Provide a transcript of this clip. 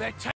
They're